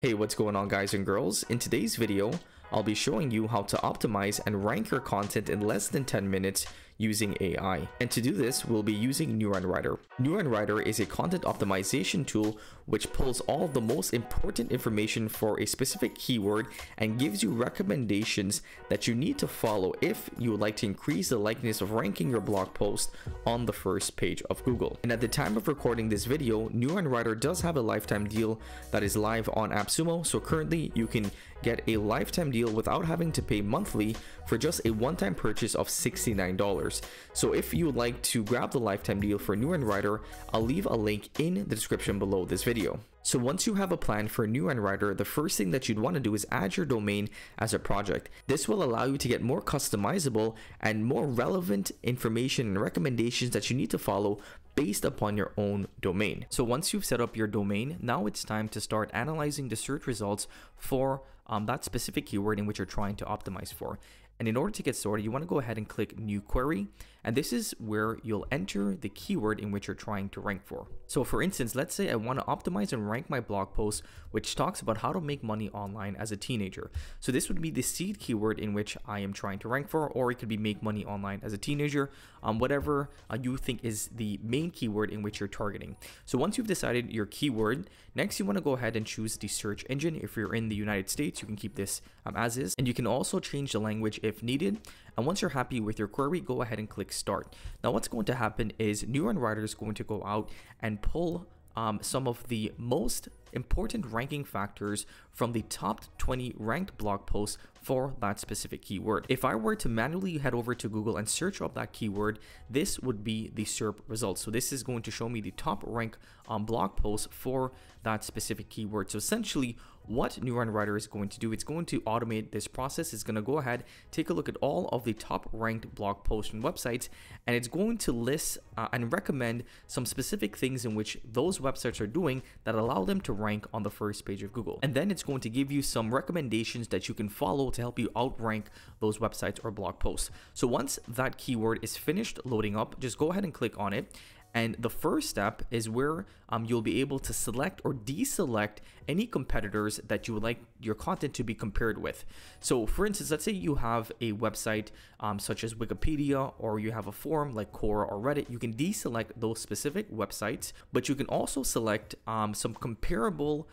Hey, what's going on guys and girls? In today's video, I'll be showing you how to optimize and rank your content in less than 10 minutes using AI. And to do this, we'll be using Neuron Writer. Neuron Writer is a content optimization tool which pulls all the most important information for a specific keyword and gives you recommendations that you need to follow if you would like to increase the likeliness of ranking your blog post on the first page of Google. And at the time of recording this video, Neuron Writer does have a lifetime deal that is live on AppSumo. So currently you can get a lifetime deal without having to pay monthly for just a one-time purchase of $69. So if you would like to grab the lifetime deal for Neuron Writer, I'll leave a link in the description below this video. So once you have a plan for Neuron Writer, the first thing that you'd want to do is add your domain as a project. This will allow you to get more customizable and more relevant information and recommendations that you need to follow based upon your own domain. So once you've set up your domain, now it's time to start analyzing the search results for um, that specific keyword in which you're trying to optimize for. And in order to get started, you want to go ahead and click new query. And this is where you'll enter the keyword in which you're trying to rank for. So for instance, let's say I want to optimize and rank my blog post, which talks about how to make money online as a teenager. So this would be the seed keyword in which I am trying to rank for, or it could be make money online as a teenager, um, whatever uh, you think is the main keyword in which you're targeting. So once you've decided your keyword, next you want to go ahead and choose the search engine. If you're in the United States, you can keep this um, as is, and you can also change the language if needed. And once you're happy with your query, go ahead and click start. Now what's going to happen is Neuron Writer is going to go out and pull um, some of the most important ranking factors from the top 20 ranked blog posts for that specific keyword. If I were to manually head over to Google and search up that keyword, this would be the SERP results. So this is going to show me the top rank um, blog posts for that specific keyword. So essentially what Neuron Writer is going to do, it's going to automate this process. It's going to go ahead, take a look at all of the top ranked blog posts and websites, and it's going to list uh, and recommend some specific things in which those websites are doing that allow them to rank on the first page of Google. And then it's going to give you some recommendations that you can follow to help you outrank those websites or blog posts. So once that keyword is finished loading up, just go ahead and click on it and the first step is where um, you'll be able to select or deselect any competitors that you would like your content to be compared with. So for instance, let's say you have a website um, such as Wikipedia or you have a forum like Quora or Reddit, you can deselect those specific websites, but you can also select um, some comparable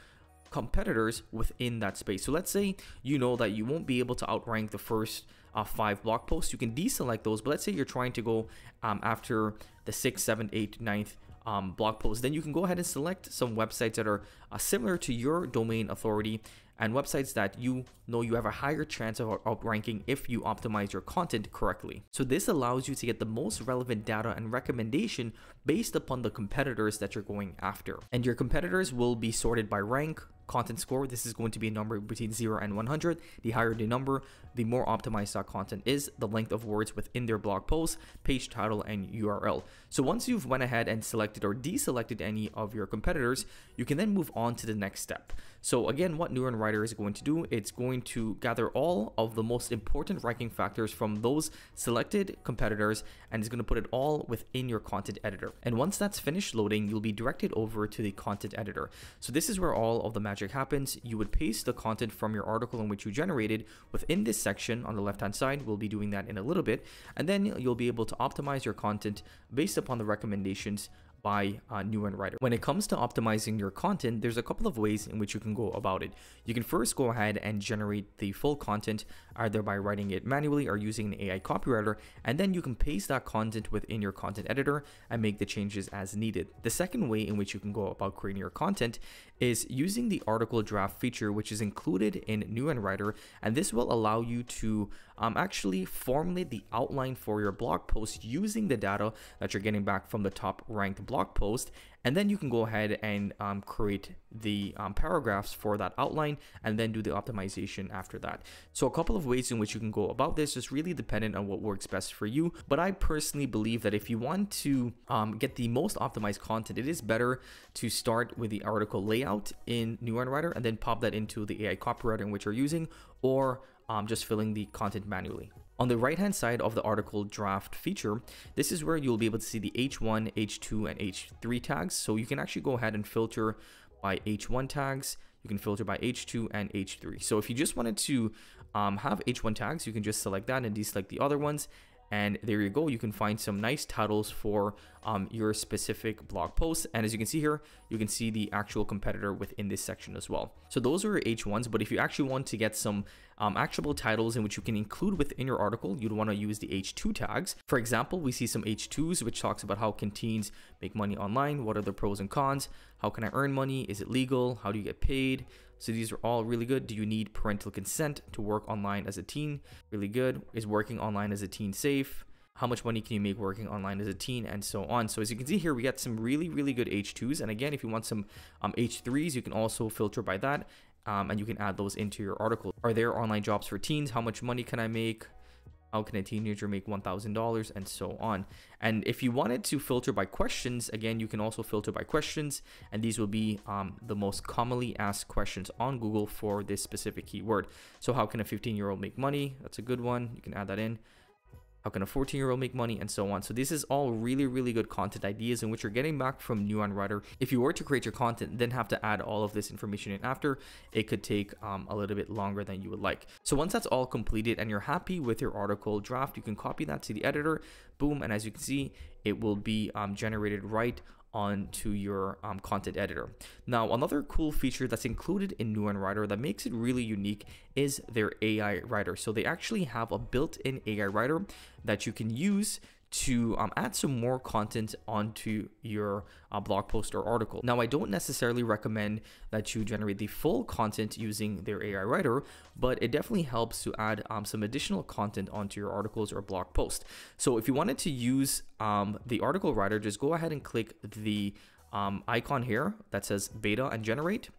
competitors within that space. So let's say you know that you won't be able to outrank the first uh, five blog posts. You can deselect those, but let's say you're trying to go um, after the sixth, seventh, eighth, ninth um, blog posts. Then you can go ahead and select some websites that are uh, similar to your domain authority and websites that you know you have a higher chance of outranking if you optimize your content correctly. So this allows you to get the most relevant data and recommendation based upon the competitors that you're going after. And your competitors will be sorted by rank, content score. This is going to be a number between 0 and 100. The higher the number, the more optimized that content is, the length of words within their blog post, page title, and URL. So once you've went ahead and selected or deselected any of your competitors, you can then move on to the next step. So again, what Neuron Writer is going to do, it's going to gather all of the most important ranking factors from those selected competitors and it's going to put it all within your content editor. And once that's finished loading, you'll be directed over to the content editor. So this is where all of the magic happens. You would paste the content from your article in which you generated within this section on the left hand side. We'll be doing that in a little bit. And then you'll be able to optimize your content based upon the recommendations by uh, Neuron Writer. When it comes to optimizing your content, there's a couple of ways in which you can go about it. You can first go ahead and generate the full content either by writing it manually or using an AI copywriter, and then you can paste that content within your content editor and make the changes as needed. The second way in which you can go about creating your content is using the article draft feature, which is included in Neuron Writer, and this will allow you to um, actually formulate the outline for your blog post using the data that you're getting back from the top ranked blog post and then you can go ahead and um, create the um, paragraphs for that outline and then do the optimization after that. So a couple of ways in which you can go about this is really dependent on what works best for you. But I personally believe that if you want to um, get the most optimized content, it is better to start with the article layout in Neuron Writer and then pop that into the AI copywriter in which you're using or um, just filling the content manually. On the right hand side of the article draft feature, this is where you'll be able to see the H1, H2, and H3 tags. So you can actually go ahead and filter by H1 tags. you can filter by H2 and H3. So if you just wanted to um, have H1 tags, you can just select that and deselect the other ones and there you go. You can find some nice titles for um, your specific blog posts. and as you can see here you can see the actual competitor within this section as well. So those are your h1s but if you actually want to get some um, actionable titles in which you can include within your article you'd want to use the h2 tags. For example we see some h2s which talks about how can teens make money online? What are the pros and cons? How can i earn money? Is it legal? How do you get paid so these are all really good. Do you need parental consent to work online as a teen? Really good. Is working online as a teen safe? How much money can you make working online as a teen and so on. So as you can see here, we got some really, really good H2s. And again, if you want some um, H3s, you can also filter by that. Um, and you can add those into your article. Are there online jobs for teens? How much money can I make? How can a teenager make $1000 and so on. And if you wanted to filter by questions again you can also filter by questions. And these will be um, the most commonly asked questions on google for this specific keyword. So how can a 15 year old make money? That's a good one. You can add that in how can a 14 year old make money? And so on. So this is all really really good content ideas in which you're getting back from Neuron Writer if you were to create your content then have to add all of this information in after it could take um, a little bit longer than you would like. So once that's all completed and you're happy with your article draft you can copy that to the editor. Boom and as you can see it will be um, generated right onto your um, content editor. Now, another cool feature that's included in Neuron Writer that makes it really unique is their AI writer. So they actually have a built-in AI writer that you can use to um, add some more content onto your uh, blog post or article. Now, I don't necessarily recommend that you generate the full content using their AI writer, but it definitely helps to add um, some additional content onto your articles or blog post. So if you wanted to use um, the article writer, just go ahead and click the um, icon here that says beta and generate.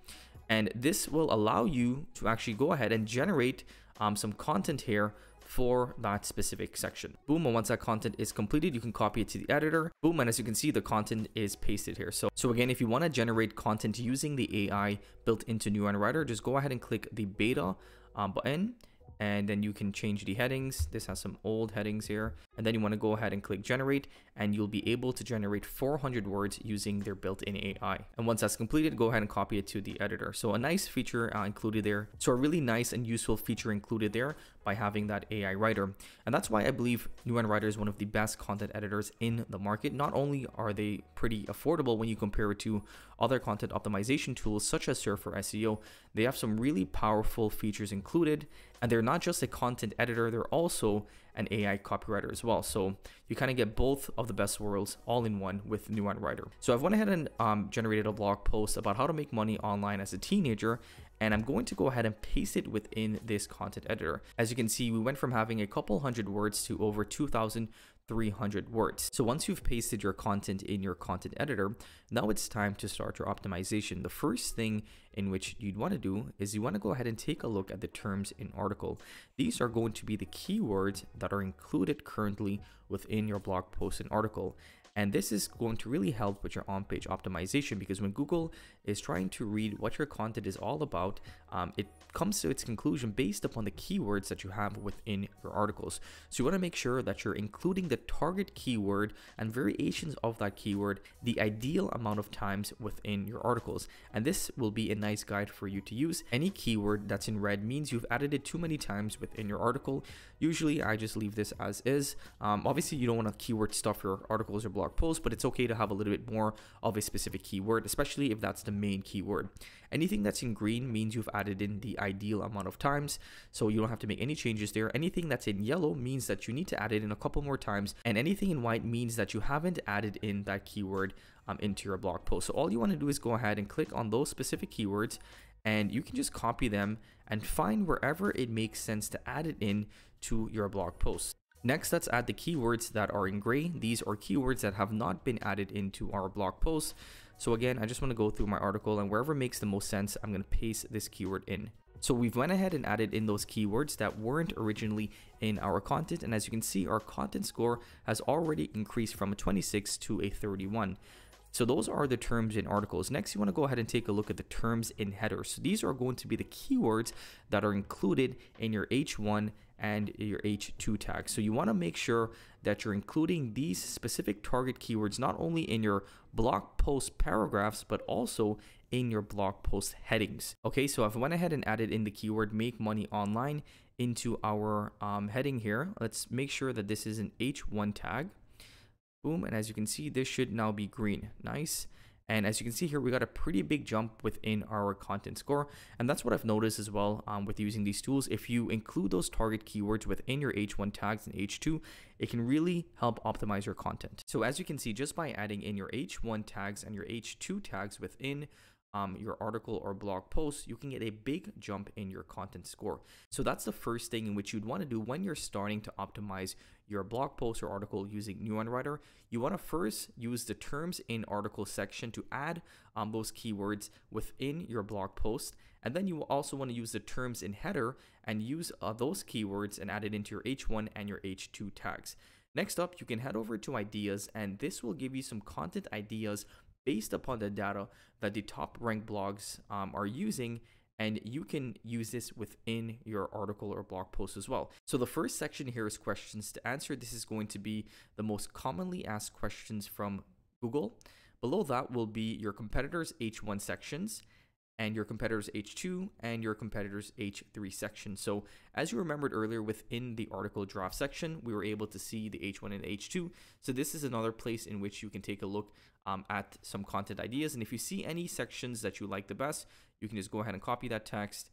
And this will allow you to actually go ahead and generate um, some content here for that specific section. Boom, and once that content is completed, you can copy it to the editor. Boom, and as you can see, the content is pasted here. So, so again, if you want to generate content using the AI built into Neuron Writer, just go ahead and click the beta um, button and then you can change the headings. This has some old headings here. And then you want to go ahead and click generate and you'll be able to generate 400 words using their built-in AI. And once that's completed, go ahead and copy it to the editor. So a nice feature uh, included there. So a really nice and useful feature included there by having that AI writer. And that's why I believe Neuron Writer is one of the best content editors in the market. Not only are they pretty affordable when you compare it to other content optimization tools such as Surfer SEO, they have some really powerful features included. And they're not just a content editor, they're also an AI copywriter as well. So you kind of get both of the best worlds all in one with Neuron Writer. So I've went ahead and um, generated a blog post about how to make money online as a teenager and I'm going to go ahead and paste it within this content editor. As you can see, we went from having a couple hundred words to over 2,300 words. So once you've pasted your content in your content editor, now it's time to start your optimization. The first thing in which you'd want to do is you want to go ahead and take a look at the terms in article. These are going to be the keywords that are included currently within your blog post and article. And this is going to really help with your on-page optimization because when Google is trying to read what your content is all about, um, it comes to its conclusion based upon the keywords that you have within your articles. So you want to make sure that you're including the target keyword and variations of that keyword the ideal amount of times within your articles. And this will be a nice guide for you to use. Any keyword that's in red means you've added it too many times within your article. Usually I just leave this as is. Um, obviously you don't want to keyword stuff your articles or blog posts, but it's okay to have a little bit more of a specific keyword, especially if that's the main keyword. Anything that's in green means you've added in the ideal amount of times, so you don't have to make any changes there. Anything that's in yellow means that you need to add it in a couple more times, and anything in white means that you haven't added in that keyword um, into your blog post. So all you want to do is go ahead and click on those specific keywords, and you can just copy them and find wherever it makes sense to add it in to your blog post. Next, let's add the keywords that are in gray. These are keywords that have not been added into our blog post. So again, I just want to go through my article and wherever makes the most sense, I'm going to paste this keyword in. So we've went ahead and added in those keywords that weren't originally in our content. And as you can see, our content score has already increased from a 26 to a 31. So those are the terms in articles. Next, you want to go ahead and take a look at the terms in headers. So these are going to be the keywords that are included in your H1 and your H2 tags. So you want to make sure that you're including these specific target keywords not only in your blog post paragraphs, but also in your blog post headings. Okay, so I've went ahead and added in the keyword make money online into our um, heading here, let's make sure that this is an H1 tag. Boom, and as you can see, this should now be green. Nice. And as you can see here, we got a pretty big jump within our content score. And that's what I've noticed as well um, with using these tools. If you include those target keywords within your H1 tags and H2, it can really help optimize your content. So as you can see, just by adding in your H1 tags and your H2 tags within um, your article or blog post, you can get a big jump in your content score. So that's the first thing in which you'd want to do when you're starting to optimize your blog post or article using Neuron Writer. You want to first use the terms in article section to add um, those keywords within your blog post. And then you also want to use the terms in header and use uh, those keywords and add it into your H1 and your H2 tags. Next up, you can head over to ideas and this will give you some content ideas based upon the data that the top ranked blogs um, are using and you can use this within your article or blog post as well. So the first section here is questions to answer. This is going to be the most commonly asked questions from Google. Below that will be your competitors H1 sections and your competitors H2 and your competitors H3 section. So as you remembered earlier within the article draft section, we were able to see the H1 and H2. So this is another place in which you can take a look um, at some content ideas. And if you see any sections that you like the best, you can just go ahead and copy that text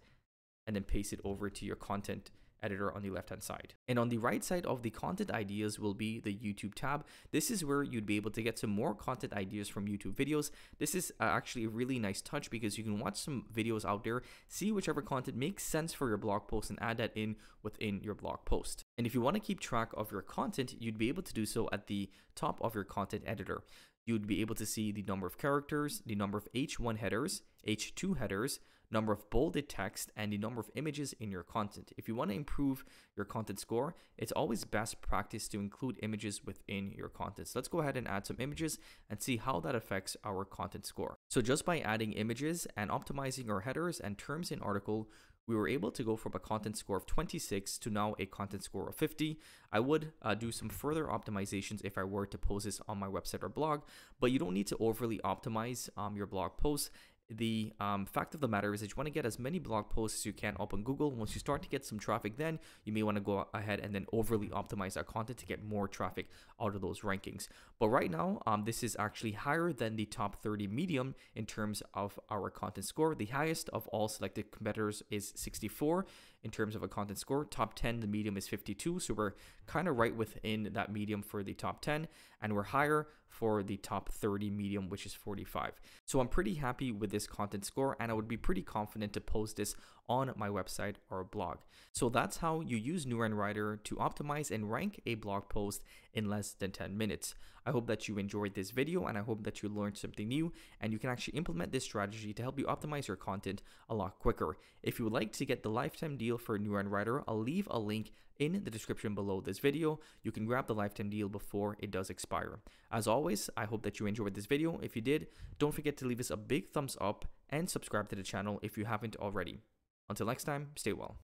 and then paste it over to your content editor on the left hand side. And on the right side of the content ideas will be the YouTube tab. This is where you'd be able to get some more content ideas from YouTube videos. This is uh, actually a really nice touch because you can watch some videos out there, see whichever content makes sense for your blog post and add that in within your blog post. And if you want to keep track of your content, you'd be able to do so at the top of your content editor you'd be able to see the number of characters, the number of H1 headers, H2 headers, number of bolded text, and the number of images in your content. If you want to improve your content score, it's always best practice to include images within your content. So let's go ahead and add some images and see how that affects our content score. So just by adding images and optimizing our headers and terms in article, we were able to go from a content score of 26 to now a content score of 50. I would uh, do some further optimizations if I were to post this on my website or blog, but you don't need to overly optimize um, your blog posts the um, fact of the matter is that you want to get as many blog posts as you can up on Google. Once you start to get some traffic, then you may want to go ahead and then overly optimize that content to get more traffic out of those rankings. But right now, um, this is actually higher than the top 30 medium in terms of our content score. The highest of all selected competitors is 64 in terms of a content score. Top 10, the medium is 52. So we're kind of right within that medium for the top 10. And we're higher for the top 30 medium, which is 45. So I'm pretty happy with this content score and I would be pretty confident to post this on my website or blog. So that's how you use Neuron Writer to optimize and rank a blog post in less than 10 minutes. I hope that you enjoyed this video and I hope that you learned something new and you can actually implement this strategy to help you optimize your content a lot quicker. If you would like to get the lifetime deal for Neuron Writer, I'll leave a link in the description below this video. You can grab the lifetime deal before it does expire. As always, I hope that you enjoyed this video. If you did, don't forget to leave us a big thumbs up and subscribe to the channel if you haven't already. Until next time, stay well.